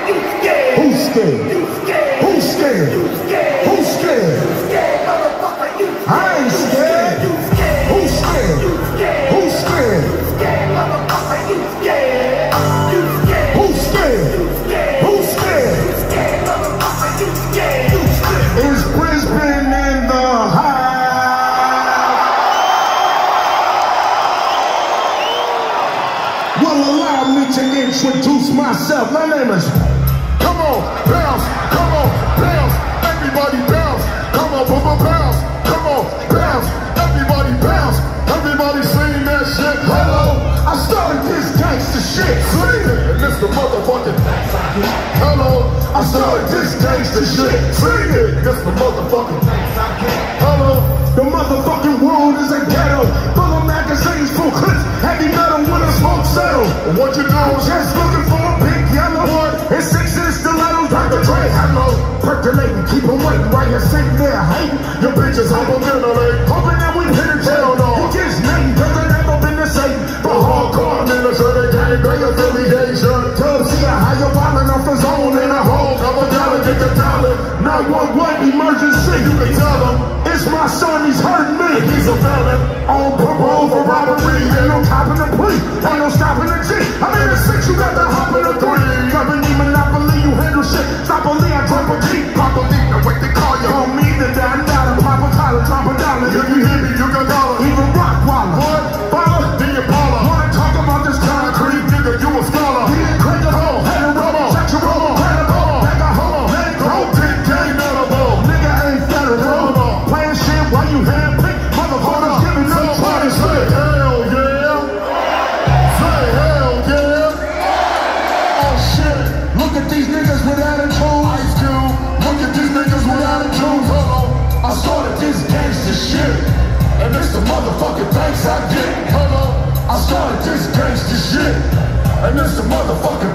Who's scared? Well, allow me to introduce myself. My name is. Come on, bounce, come on, bounce, everybody bounce, come on, boom, boom, bounce, come on, bounce, everybody bounce, everybody sing that shit, hello, I started this gangster shit. sing it, it's the motherfucking, hello, I started this gangster shit. sing it, it's the motherfucking, what you is Just looking for a big yellow one. And six inch stilettos, Dr. Dre, hello. Percolating, keep keep 'em waiting while you're sitting there hating. your bitches hyperventilate, Hoping that we hit it Hell no. He gets named cause I never been the same. But hardcore, I'm in the shirt, these niggas with attitude. Ice Cube, look at these niggas with attitudes. Hello. I started this gangster shit. And it's the motherfucking thanks I get. Hello. I started this gangster shit. And it's the motherfucking